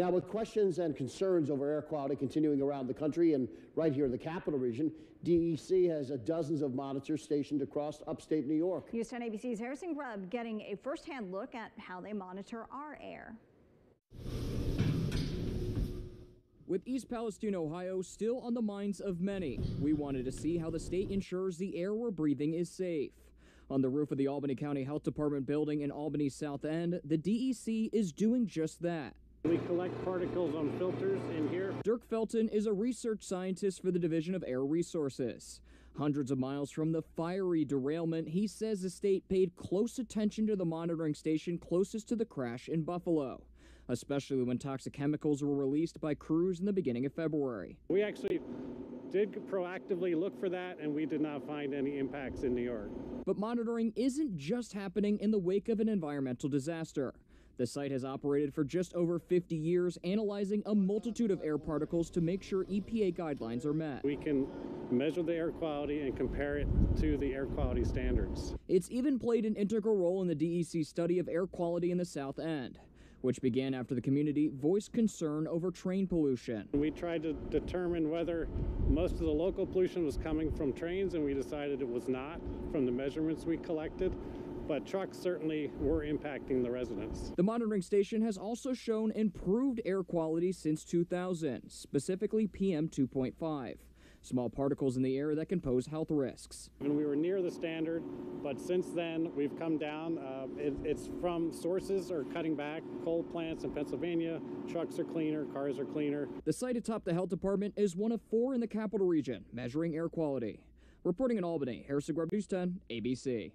Now, with questions and concerns over air quality continuing around the country and right here in the capital region, DEC has dozens of monitors stationed across upstate New York. News 10 ABC's Harrison Grubb getting a firsthand look at how they monitor our air. With East Palestine, Ohio still on the minds of many, we wanted to see how the state ensures the air we're breathing is safe. On the roof of the Albany County Health Department building in Albany's South End, the DEC is doing just that. We collect particles on filters in here. Dirk Felton is a research scientist for the Division of Air Resources. Hundreds of miles from the fiery derailment, he says the state paid close attention to the monitoring station closest to the crash in Buffalo, especially when toxic chemicals were released by crews in the beginning of February. We actually did proactively look for that, and we did not find any impacts in New York. But monitoring isn't just happening in the wake of an environmental disaster. The site has operated for just over 50 years, analyzing a multitude of air particles to make sure EPA guidelines are met. We can measure the air quality and compare it to the air quality standards. It's even played an integral role in the DEC study of air quality in the South End which began after the community voiced concern over train pollution. We tried to determine whether most of the local pollution was coming from trains, and we decided it was not from the measurements we collected but trucks certainly were impacting the residents. The monitoring station has also shown improved air quality since 2000, specifically PM 2.5 small particles in the air that can pose health risks. And we were near the standard, but since then we've come down. Uh, it, it's from sources are cutting back. Coal plants in Pennsylvania, trucks are cleaner, cars are cleaner. The site atop the health department is one of four in the capital region measuring air quality. Reporting in Albany, Harrison Grubb News 10, ABC.